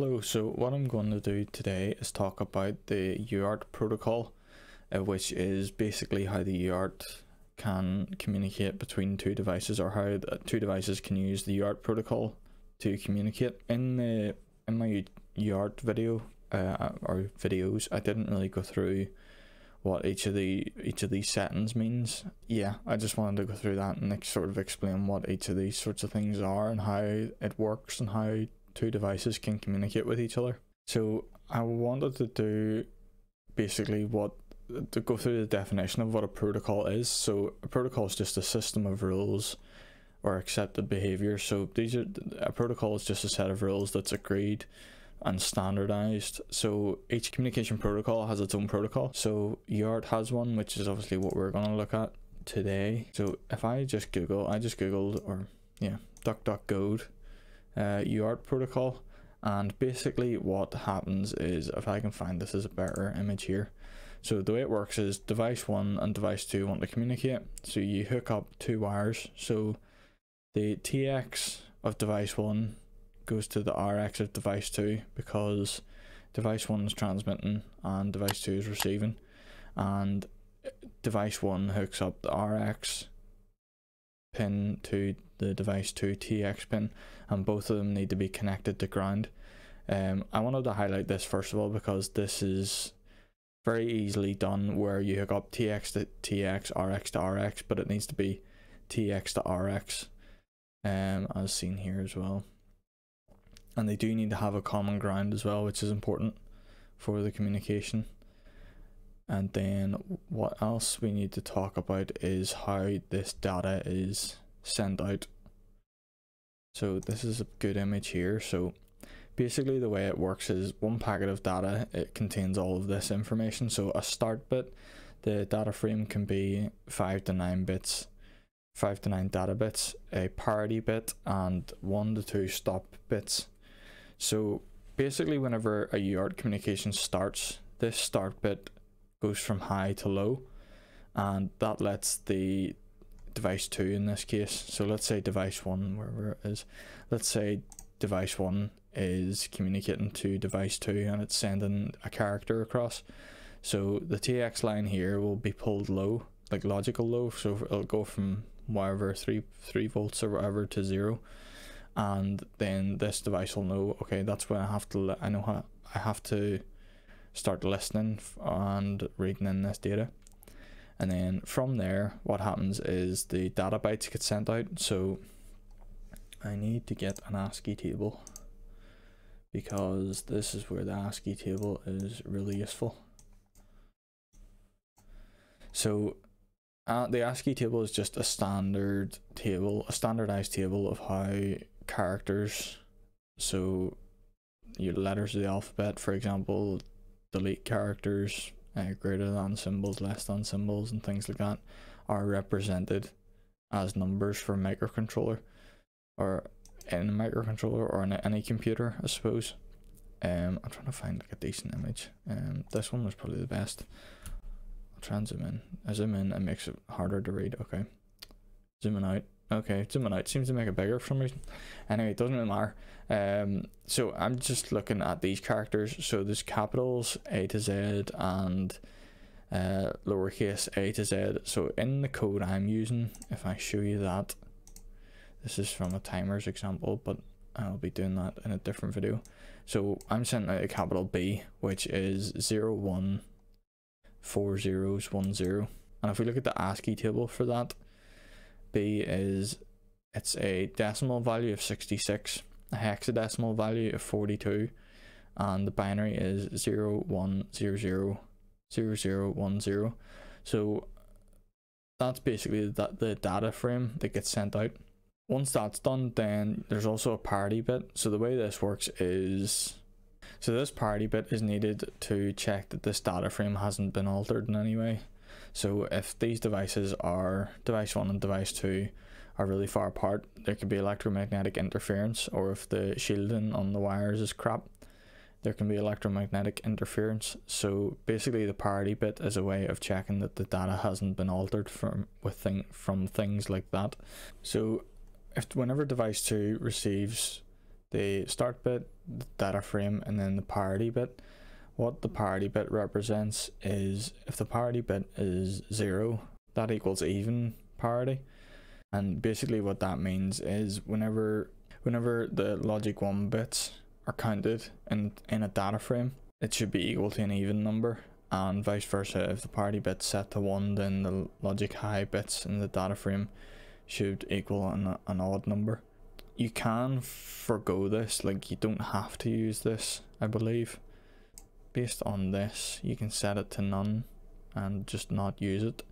Hello, so what I'm going to do today is talk about the UART protocol, uh, which is basically how the UART can communicate between two devices or how two devices can use the UART protocol to communicate. In the in my UART video uh, or videos, I didn't really go through what each of the each of these settings means. Yeah, I just wanted to go through that and sort of explain what each of these sorts of things are and how it works and how two devices can communicate with each other. So I wanted to do basically what to go through the definition of what a protocol is. So a protocol is just a system of rules or accepted behavior. So these are a protocol is just a set of rules that's agreed and standardized. So each communication protocol has its own protocol. So UART has one, which is obviously what we're going to look at today. So if I just Google, I just Googled or yeah, DuckDuckGo uh, UART protocol. And basically what happens is, if I can find this as a better image here. So the way it works is device 1 and device 2 want to communicate. So you hook up two wires. So the TX of device 1 goes to the RX of device 2 because device 1 is transmitting and device 2 is receiving. And device 1 hooks up the RX pin to the device 2 TX pin and both of them need to be connected to ground. Um, I wanted to highlight this first of all because this is very easily done where you hook up TX to TX, RX to RX, but it needs to be TX to RX um, as seen here as well. And they do need to have a common ground as well, which is important for the communication. And then what else we need to talk about is how this data is sent out. So this is a good image here. So basically the way it works is one packet of data, it contains all of this information. So a start bit, the data frame can be 5 to 9 bits, 5 to 9 data bits, a parity bit and 1 to 2 stop bits. So basically whenever a UART communication starts, this start bit goes from high to low and that lets the device 2 in this case. So let's say device 1 wherever it is. Let's say device 1 is communicating to device 2 and it's sending a character across. So the tx line here will be pulled low like logical low. So it'll go from whatever 3 3 volts or whatever to 0 and then this device will know okay that's when i have to i know how i have to start listening and reading in this data. And then from there, what happens is the data bytes get sent out. So I need to get an ASCII table because this is where the ASCII table is really useful. So uh, the ASCII table is just a standard table, a standardized table of how characters, so your letters of the alphabet, for example, delete characters, uh, greater than symbols, less than symbols, and things like that are represented as numbers for microcontroller or in a microcontroller or in any computer, I suppose. Um, I'm trying to find like a decent image. Um, this one was probably the best. I'll try and zoom in. I zoom in, it makes it harder to read. Okay, zooming out. Okay, zooming out seems to make it bigger for some reason. Anyway, it doesn't really matter. Um, so I'm just looking at these characters. So there's capitals A to Z and uh, lowercase a to z. So in the code I'm using, if I show you that, this is from a timers example, but I'll be doing that in a different video. So I'm sending out a capital B, which is 0, 1, 4 zeros, 1, 0. And if we look at the ASCII table for that, B is it's a decimal value of 66, a hexadecimal value of 42, and the binary is 0, 1, 0, 0, 0, 0, 1, 0. So that's basically the, the data frame that gets sent out. Once that's done, then there's also a parity bit. So the way this works is so this parity bit is needed to check that this data frame hasn't been altered in any way. So if these devices are device one and device two are really far apart, there could be electromagnetic interference, or if the shielding on the wires is crap, there can be electromagnetic interference. So basically, the parity bit is a way of checking that the data hasn't been altered from with thing from things like that. So if whenever device two receives the start bit, the data frame, and then the parity bit. What the parity bit represents is if the parity bit is zero, that equals even parity. And basically what that means is whenever whenever the logic one bits are counted in in a data frame, it should be equal to an even number and vice versa. If the parity bit's set to 1, then the logic high bits in the data frame should equal an, an odd number. You can forego this, like you don't have to use this, I believe. Based on this, you can set it to none and just not use it.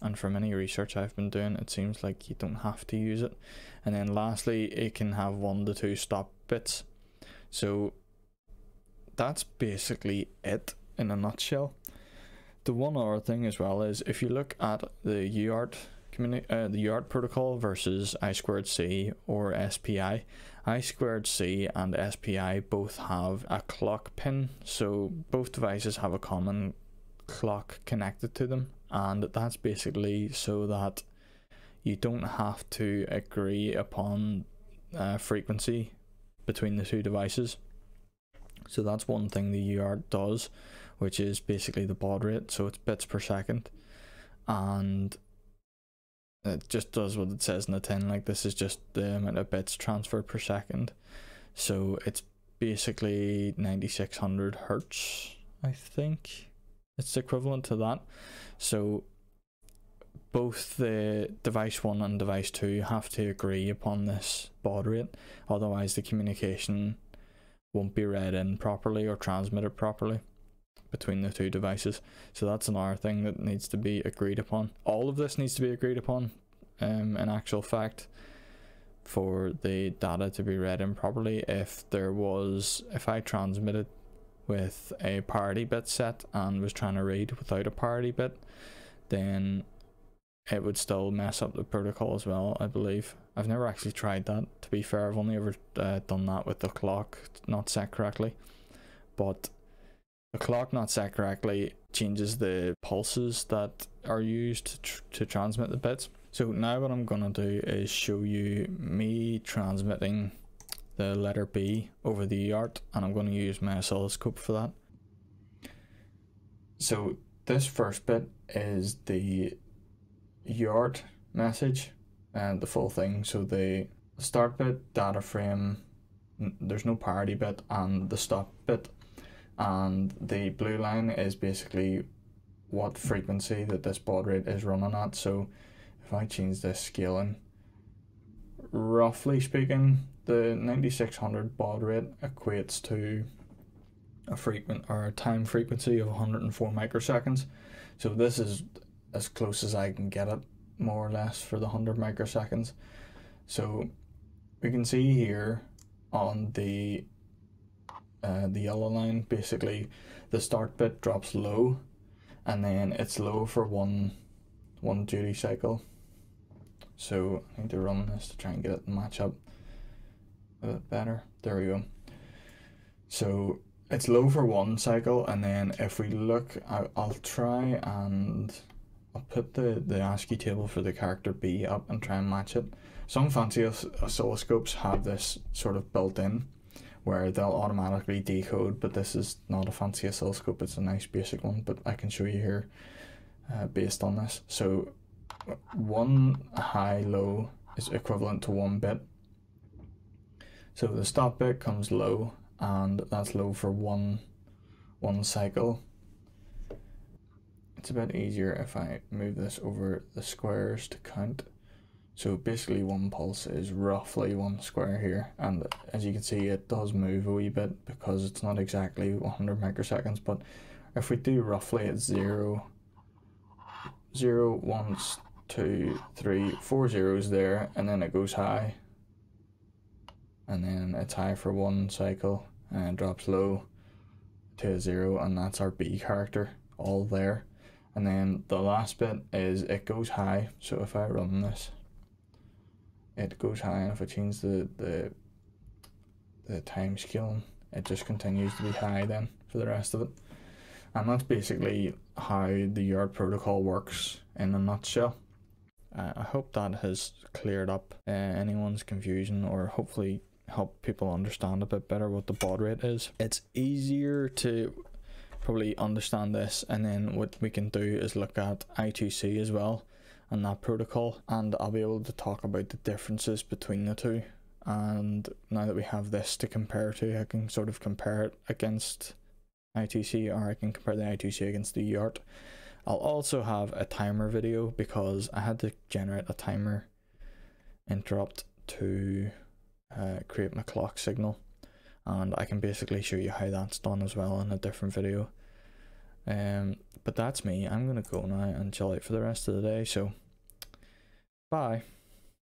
And from any research I've been doing, it seems like you don't have to use it. And then lastly, it can have one to two stop bits. So that's basically it in a nutshell. The one other thing as well is if you look at the UART uh, the UART protocol versus I squared C or SPI, I squared C and SPI both have a clock pin, so both devices have a common clock connected to them, and that's basically so that you don't have to agree upon uh, frequency between the two devices. So that's one thing the UART does which is basically the baud rate, so it's bits per second, and it just does what it says in the tin. Like this is just the amount of bits transferred per second, so it's basically ninety six hundred hertz. I think it's equivalent to that. So both the device one and device two have to agree upon this baud rate, otherwise the communication won't be read in properly or transmitted properly between the two devices. So that's another thing that needs to be agreed upon. All of this needs to be agreed upon, um, in actual fact, for the data to be read in properly. If there was, if I transmitted with a parity bit set and was trying to read without a parity bit, then it would still mess up the protocol as well, I believe. I've never actually tried that, to be fair. I've only ever uh, done that with the clock not set correctly. But the clock not set correctly changes the pulses that are used to, tr to transmit the bits. So now what I'm gonna do is show you me transmitting the letter B over the UART and I'm gonna use my oscilloscope for that. So this first bit is the UART message and the full thing. So the start bit, data frame, there's no parity bit and the stop bit and the blue line is basically what frequency that this baud rate is running at. So if I change this scaling, roughly speaking, the 9600 baud rate equates to a frequent or a time frequency of 104 microseconds. So this is as close as I can get it, more or less, for the 100 microseconds. So we can see here on the uh, the yellow line basically the start bit drops low and then it's low for one one duty cycle. So I need to run this to try and get it match up a bit better. There we go. So it's low for one cycle and then if we look I, I'll try and I'll put the, the ASCII table for the character B up and try and match it. Some fancy oscilloscopes have this sort of built in where they'll automatically decode, but this is not a fancy oscilloscope, it's a nice basic one, but I can show you here uh, based on this. So one high low is equivalent to one bit. So the stop bit comes low and that's low for one one cycle. It's a bit easier if I move this over the squares to count. So basically one pulse is roughly one square here and as you can see it does move a wee bit because it's not exactly 100 microseconds but if we do roughly it's 0, 0, 1, 2, 3, 4 zeros there and then it goes high. And then it's high for one cycle and drops low to a 0 and that's our B character all there. And then the last bit is it goes high so if I run this it goes high and if I change the, the, the time scale it just continues to be high then for the rest of it. And that's basically how the UART protocol works in a nutshell. Uh, I hope that has cleared up uh, anyone's confusion or hopefully help people understand a bit better what the baud rate is. It's easier to probably understand this and then what we can do is look at I2C as well and that protocol and I'll be able to talk about the differences between the two and now that we have this to compare to I can sort of compare it against I2C or I can compare the I2C against the UART. I'll also have a timer video because I had to generate a timer interrupt to uh, create my clock signal and I can basically show you how that's done as well in a different video. Um, but that's me. I'm gonna go now and chill out for the rest of the day. So, bye.